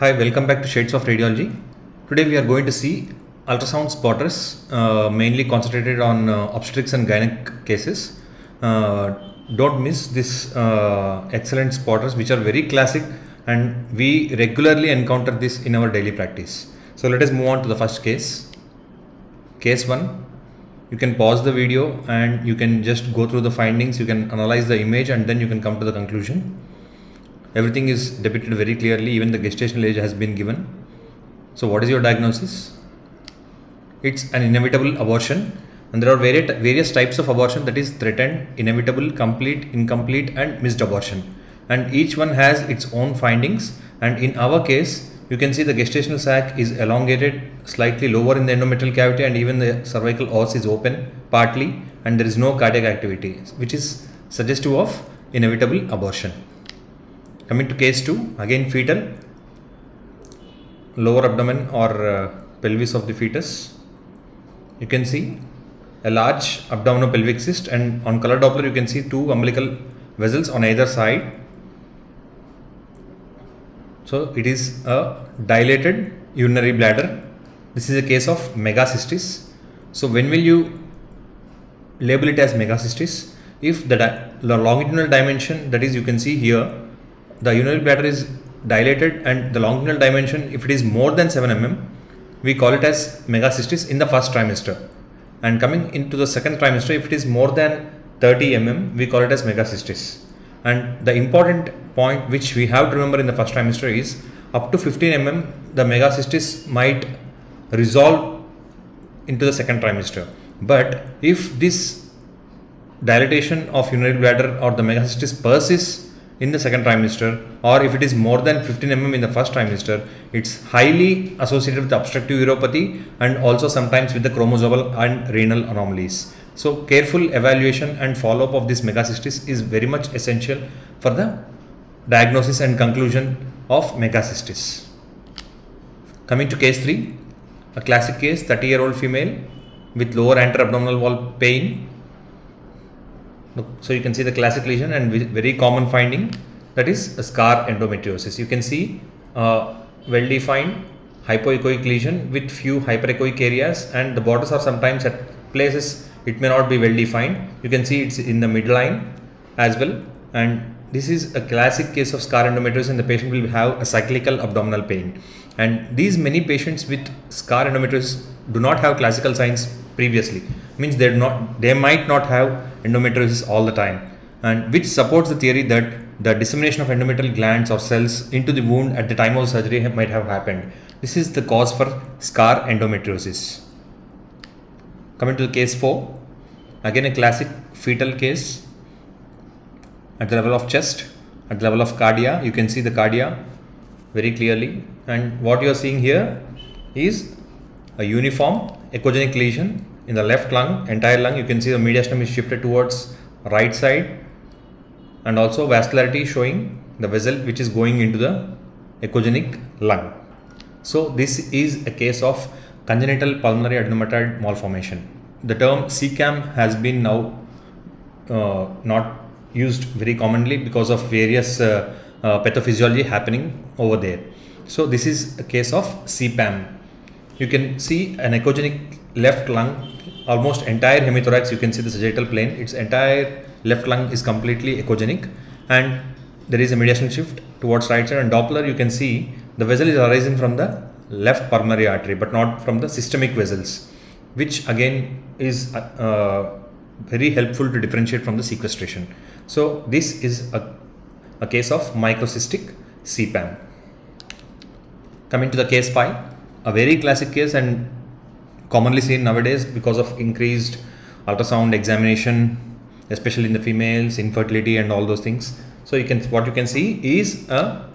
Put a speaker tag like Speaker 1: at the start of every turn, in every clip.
Speaker 1: Hi, welcome back to Shades of Radiology. Today we are going to see ultrasound spotters, uh, mainly concentrated on uh, obstetrics and gynec cases. Uh, don't miss this uh, excellent spotters, which are very classic, and we regularly encounter this in our daily practice. So let us move on to the first case. Case one. You can pause the video and you can just go through the findings. You can analyze the image and then you can come to the conclusion everything is depicted very clearly. Even the gestational age has been given. So what is your diagnosis? It's an inevitable abortion. And there are various, various types of abortion that is threatened inevitable complete incomplete and missed abortion. And each one has its own findings. And in our case you can see the gestational sac is elongated slightly lower in the endometrial cavity and even the cervical os is open partly. And there is no cardiac activity which is suggestive of inevitable abortion Coming to case 2, again fetal, lower abdomen or uh, pelvis of the fetus. You can see a large abdominopelvic cyst and on color Doppler you can see two umbilical vessels on either side. So it is a dilated urinary bladder. This is a case of megacystis. So when will you label it as megacystis? If the, the longitudinal dimension that is you can see here the urinary bladder is dilated and the longitudinal dimension if it is more than 7 mm we call it as megacystis in the first trimester. And coming into the second trimester if it is more than 30 mm we call it as megacystis and the important point which we have to remember in the first trimester is up to 15 mm the megacystis might resolve into the second trimester. But if this dilatation of urinary bladder or the megacystis persists in the second trimester or if it is more than 15 mm in the first trimester it's highly associated with obstructive uropathy and also sometimes with the chromosomal and renal anomalies. So careful evaluation and follow up of this megacystis is very much essential for the diagnosis and conclusion of megacystis coming to case 3 a classic case 30 year old female with lower anterior abdominal wall pain so you can see the classic lesion and very common finding that is a scar endometriosis. You can see well defined hypoechoic lesion with few hyperechoic areas and the borders are sometimes at places it may not be well defined. You can see it's in the midline as well and this is a classic case of scar endometriosis and the patient will have a cyclical abdominal pain and these many patients with scar endometriosis do not have classical signs previously means they're not they might not have endometriosis all the time and which supports the theory that the dissemination of endometrial glands or cells into the wound at the time of surgery might have happened. This is the cause for scar endometriosis. Coming to the case 4, again a classic fetal case at the level of chest, at the level of cardia, you can see the cardia very clearly and what you are seeing here is a uniform echogenic lesion in the left lung, entire lung, you can see the mediastinum is shifted towards right side and also vascularity showing the vessel which is going into the echogenic lung. So this is a case of congenital pulmonary adenomatoid malformation. The term CCAM has been now uh, not used very commonly because of various uh, uh, pathophysiology happening over there. So this is a case of CPAM. You can see an echogenic left lung almost entire hemithorax you can see the sagittal plane its entire left lung is completely echogenic and there is a mediastinal shift towards right side and Doppler you can see the vessel is arising from the left pulmonary artery but not from the systemic vessels which again is uh, very helpful to differentiate from the sequestration. So this is a, a case of microcystic CPAM. Coming to the case 5, a very classic case and commonly seen nowadays because of increased ultrasound examination especially in the females infertility and all those things. So you can what you can see is a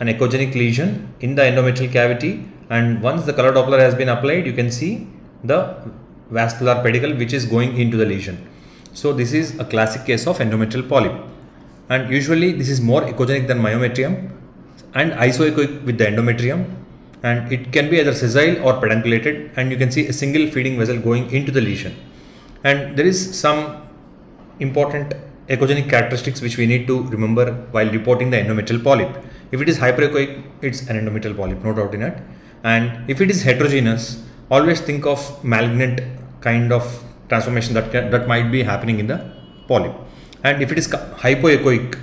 Speaker 1: an echogenic lesion in the endometrial cavity and once the color doppler has been applied you can see the vascular pedicle which is going into the lesion. So this is a classic case of endometrial polyp. And usually this is more echogenic than myometrium and isoechoic with the endometrium and it can be either sessile or pedunculated and you can see a single feeding vessel going into the lesion and there is some important echogenic characteristics which we need to remember while reporting the endometrial polyp If it is hyperechoic, it's an endometrial polyp, no doubt in it. And if it is heterogeneous, always think of malignant kind of transformation that can, that might be happening in the polyp. And if it is hypoechoic,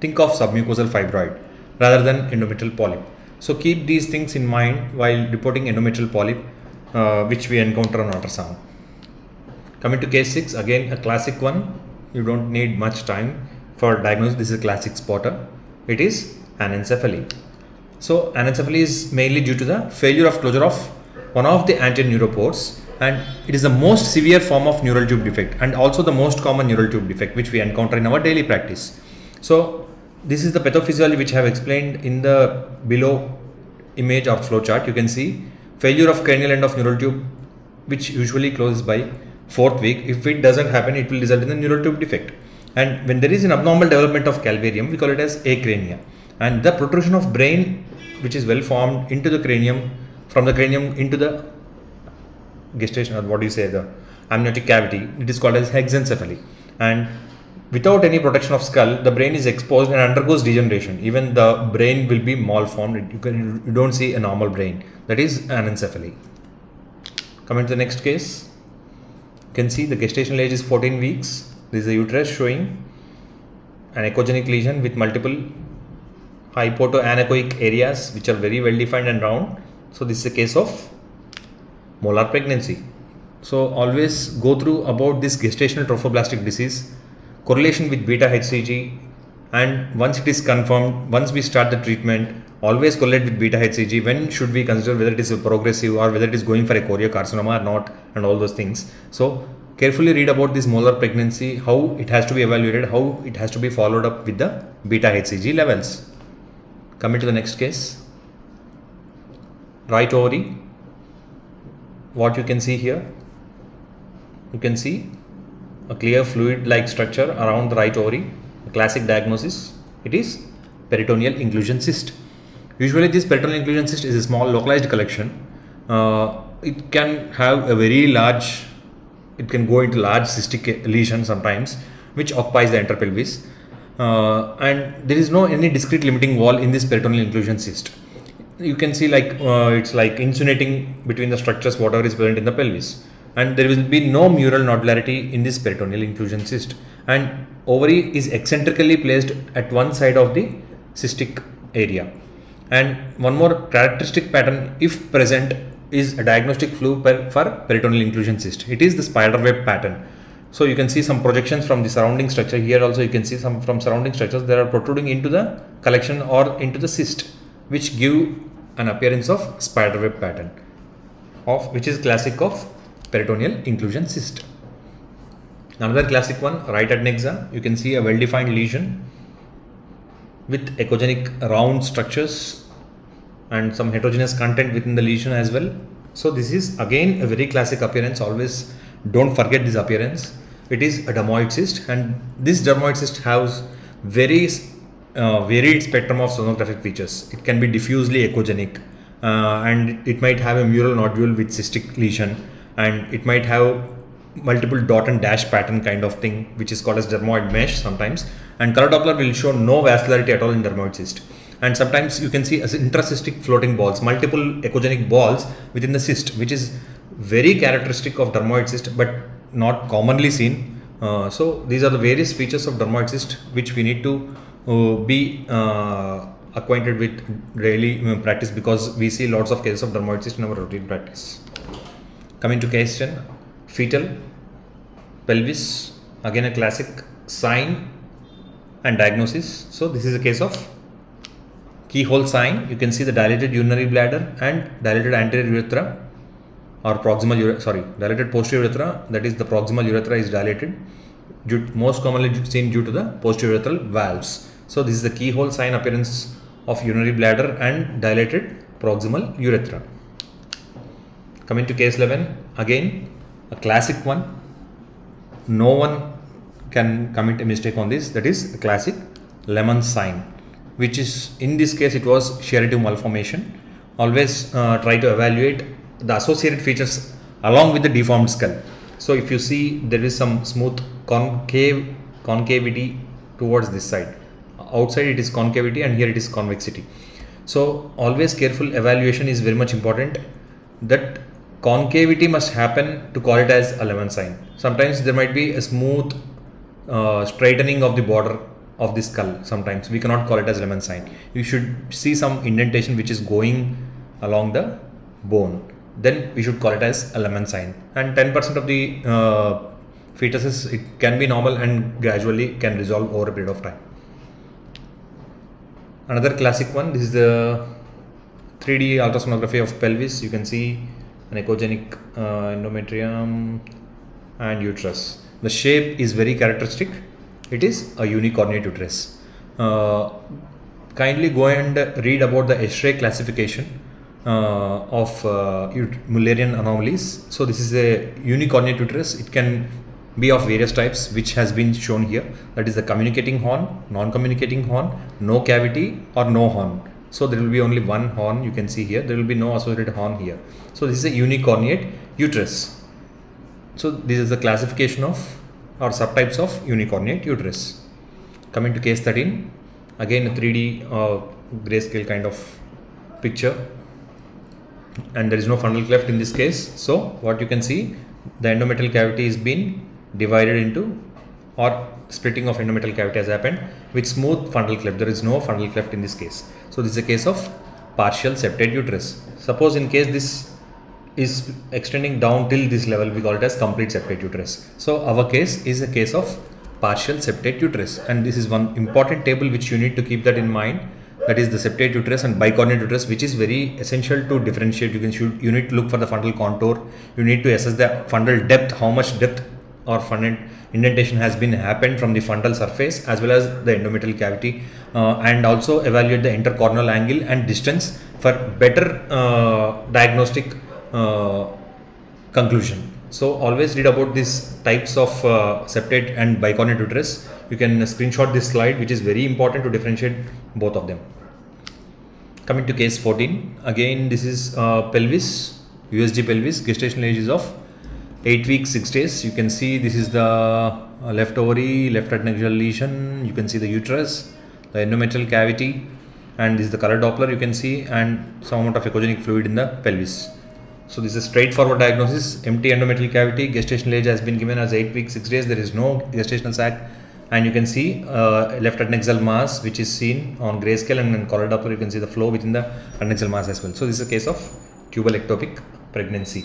Speaker 1: think of submucosal fibroid rather than endometrial polyp. So keep these things in mind while reporting endometrial polyp, uh, which we encounter on ultrasound. Coming to case 6, again a classic one. You don't need much time for diagnosis. This is a classic spotter. It is anencephaly. So anencephaly is mainly due to the failure of closure of one of the anterior neuropores and it is the most severe form of neural tube defect and also the most common neural tube defect which we encounter in our daily practice. So this is the pathophysiology which I have explained in the below image or flow chart. You can see failure of cranial end of neural tube which usually closes by fourth week. If it doesn't happen, it will result in a neural tube defect. And when there is an abnormal development of calvarium, we call it as acrania. And the protrusion of brain, which is well formed into the cranium, from the cranium into the gestation, or what do you say, the amniotic cavity, it is called as exencephaly. And without any protection of skull, the brain is exposed and undergoes degeneration. Even the brain will be malformed. You can you don't see a normal brain. That is anencephaly. Coming to the next case, you can see the gestational age is 14 weeks. This is a uterus showing an echogenic lesion with multiple hypo to anechoic areas which are very well defined and round. So this is a case of molar pregnancy. So always go through about this gestational trophoblastic disease correlation with beta HCG and once it is confirmed, once we start the treatment, always correlate with beta HCG. When should we consider whether it is a progressive or whether it is going for a choriocarcinoma or not and all those things. So carefully read about this molar pregnancy, how it has to be evaluated, how it has to be followed up with the beta HCG levels. Coming to the next case. Right ovary. What you can see here. You can see a clear fluid-like structure around the right ovary. A classic diagnosis, it is peritoneal inclusion cyst. Usually this peritoneal inclusion cyst is a small localized collection. Uh, it can have a very large, it can go into large cystic lesion sometimes, which occupies the interpelvis. Uh, and there is no any discrete limiting wall in this peritoneal inclusion cyst. You can see like uh, it's like insulating between the structures whatever is present in the pelvis and there will be no mural nodularity in this peritoneal inclusion cyst. And ovary is eccentrically placed at one side of the cystic area. And one more characteristic pattern if present is a diagnostic clue for peritoneal inclusion cyst. It is the spider web pattern. So you can see some projections from the surrounding structure. Here also you can see some from surrounding structures. That are protruding into the collection or into the cyst which give an appearance of spider web pattern of which is classic of peritoneal inclusion cyst. Another classic one, right adnexa, you can see a well-defined lesion with echogenic round structures and some heterogeneous content within the lesion as well. So this is again a very classic appearance. Always don't forget this appearance. It is a dermoid cyst and this dermoid cyst has very uh, varied spectrum of sonographic features. It can be diffusely echogenic uh, and it might have a mural nodule with cystic lesion and it might have multiple dot and dash pattern kind of thing which is called as dermoid mesh sometimes. And color doppler will show no vascularity at all in dermoid cyst and sometimes you can see as intracystic floating balls multiple echogenic balls within the cyst which is very characteristic of dermoid cyst but not commonly seen. Uh, so these are the various features of dermoid cyst which we need to uh, be uh, acquainted with daily uh, practice because we see lots of cases of dermoid cyst in our routine practice Coming to case 10, fetal pelvis, again a classic sign and diagnosis. So this is a case of keyhole sign. You can see the dilated urinary bladder and dilated anterior urethra or proximal, urethra, sorry, dilated posterior urethra, that is the proximal urethra is dilated, due, most commonly seen due to the posterior urethral valves. So this is the keyhole sign appearance of urinary bladder and dilated proximal urethra. Coming to case 11, again a classic one. No one can commit a mistake on this. That is a classic lemon sign, which is in this case it was Chiari II malformation. Always uh, try to evaluate the associated features along with the deformed skull. So if you see there is some smooth concave concavity towards this side outside it is concavity and here it is convexity so always careful evaluation is very much important that concavity must happen to call it as a lemon sign. Sometimes there might be a smooth uh, straightening of the border of the skull. Sometimes we cannot call it as lemon sign. You should see some indentation which is going along the bone. Then we should call it as a lemon sign. And 10% of the uh, fetuses it can be normal and gradually can resolve over a period of time. Another classic one this is the 3d ultrasonography of pelvis. You can see an echogenic uh, endometrium and uterus the shape is very characteristic it is a unicornuate uterus uh, kindly go and read about the ESHRE classification uh, of uh, Mullerian anomalies. So this is a unicornuate uterus. It can be of various types which has been shown here. That is the communicating horn, non-communicating horn, no cavity or no horn. So there will be only one horn you can see here. There will be no associated horn here. So this is a unicornuate uterus. So this is the classification of or subtypes of unicornuate uterus. Coming to case 13, again a 3D uh, grayscale kind of picture and there is no fundal cleft in this case. So what you can see the endometrial cavity is being divided into or splitting of endometrial cavity has happened with smooth fundal cleft. There is no fundal cleft in this case. So this is a case of partial septate uterus. Suppose in case this is extending down till this level we call it as complete septate uterus. So our case is a case of partial septate uterus and this is one important table which you need to keep that in mind that is the septate uterus and bicornuate uterus which is very essential to differentiate you can shoot you need to look for the fundal contour you need to assess the fundal depth how much depth or fundal indentation has been happened from the fundal surface as well as the endometrial cavity uh, and also evaluate the intercornual angle and distance for better uh, diagnostic uh, conclusion. So always read about these types of uh, septate and bicornuate uterus. You can screenshot this slide which is very important to differentiate both of them. Coming to case 14 again this is uh, pelvis USG pelvis gestational age is of 8 weeks 6 days. You can see this is the uh, left ovary left adnexal lesion. You can see the uterus the endometrial cavity and this is the color doppler you can see and some amount of echogenic fluid in the pelvis. So this is a straightforward diagnosis. Empty endometrial cavity gestational age has been given as 8 weeks 6 days. There is no gestational sac. And you can see uh, left adnexal mass which is seen on grayscale and in color doppler. You can see the flow within the adnexal mass as well. So this is a case of tubal ectopic pregnancy.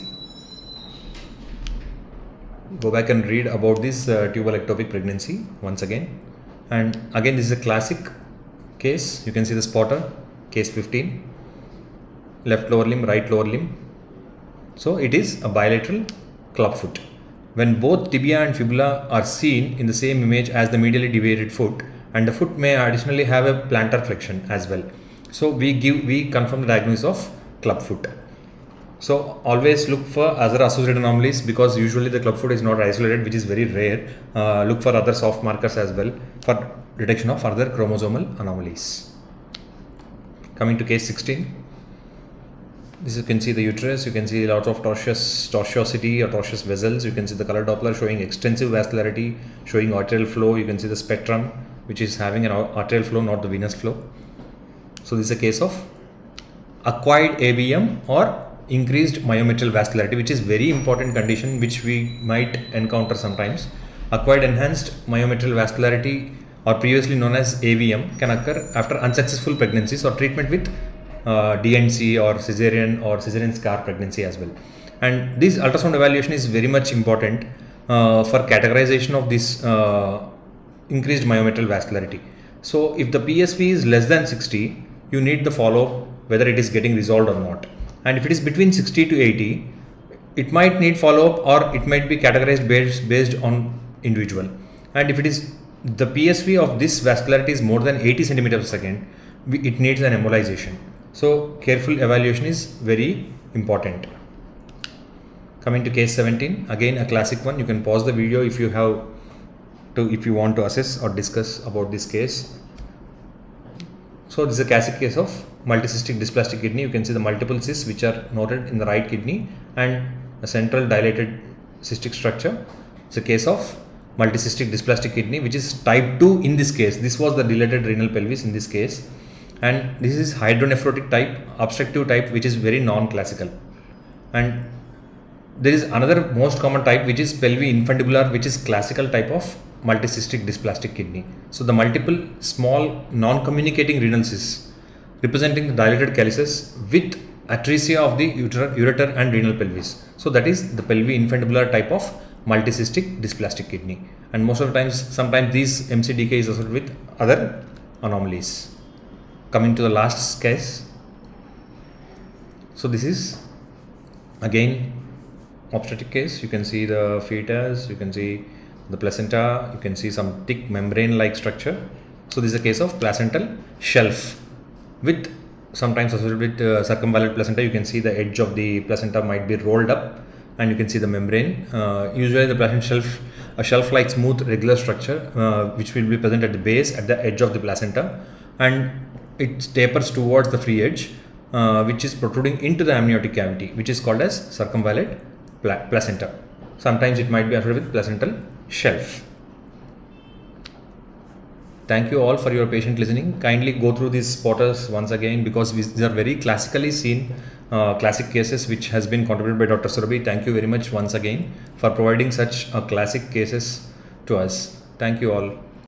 Speaker 1: Go back and read about this uh, tubal ectopic pregnancy once again. And again this is a classic case. You can see the spotter case 15 left lower limb right lower limb. So it is a bilateral clubfoot when both tibia and fibula are seen in the same image as the medially deviated foot and the foot may additionally have a plantar flexion as well. So we give we confirm the diagnosis of club foot. So always look for other associated anomalies because usually the club foot is not isolated which is very rare. Uh, look for other soft markers as well for detection of further chromosomal anomalies. Coming to case 16 this you can see the uterus you can see lots of tortuous tortuosity or tortuous vessels you can see the color doppler showing extensive vascularity showing arterial flow you can see the spectrum which is having an arterial flow not the venous flow so this is a case of acquired AVM or increased myometrial vascularity which is very important condition which we might encounter sometimes acquired enhanced myometrial vascularity or previously known as AVM can occur after unsuccessful pregnancies or treatment with uh, DNC or cesarean or cesarean scar pregnancy as well. And this ultrasound evaluation is very much important uh, for categorization of this uh, increased myometrial vascularity. So if the PSV is less than 60, you need the follow-up whether it is getting resolved or not. And if it is between 60 to 80, it might need follow up or it might be categorized based, based on individual. And if it is the PSV of this vascularity is more than 80 centimeters per second, it needs an embolization. So careful evaluation is very important. Coming to case 17, again a classic one. You can pause the video if you have to, if you want to assess or discuss about this case. So this is a classic case of multicystic dysplastic kidney. You can see the multiple cysts which are noted in the right kidney and a central dilated cystic structure. It's a case of multicystic dysplastic kidney which is type 2 in this case this was the dilated renal pelvis in this case and this is hydronephrotic type obstructive type which is very non-classical and there is another most common type which is pelvi infundibular which is classical type of multicystic dysplastic kidney. So the multiple small non-communicating renal cysts representing the dilated calyces with atresia of the ureter, ureter and renal pelvis. So that is the pelvi infundibular type of multicystic dysplastic kidney. And most of the times sometimes these MCDK is associated with other anomalies. Coming to the last case. So this is again obstetric case. You can see the fetus you can see the placenta you can see some thick membrane like structure so this is a case of placental shelf with sometimes associated with uh, circumvallate placenta you can see the edge of the placenta might be rolled up and you can see the membrane. Uh, usually the placenta shelf, a shelf-like smooth regular structure uh, which will be present at the base at the edge of the placenta and it tapers towards the free edge uh, which is protruding into the amniotic cavity which is called as circumvallate pla placenta. Sometimes it might be associated with placental shelf. Thank you all for your patient listening. Kindly go through these spotters once again because these are very classically seen uh, classic cases which has been contributed by Dr. Surabhi. Thank you very much once again for providing such uh, classic cases to us. Thank you all.